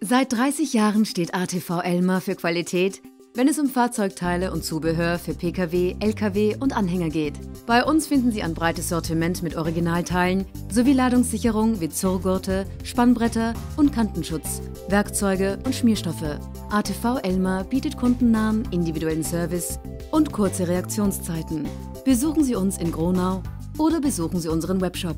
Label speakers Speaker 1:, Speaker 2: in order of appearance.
Speaker 1: Seit 30 Jahren steht ATV Elmar für Qualität, wenn es um Fahrzeugteile und Zubehör für Pkw, Lkw und Anhänger geht. Bei uns finden Sie ein breites Sortiment mit Originalteilen sowie Ladungssicherung wie Zurgurte, Spannbretter und Kantenschutz, Werkzeuge und Schmierstoffe. ATV Elmar bietet Kundennamen, individuellen Service und kurze Reaktionszeiten. Besuchen Sie uns in Gronau oder besuchen Sie unseren Webshop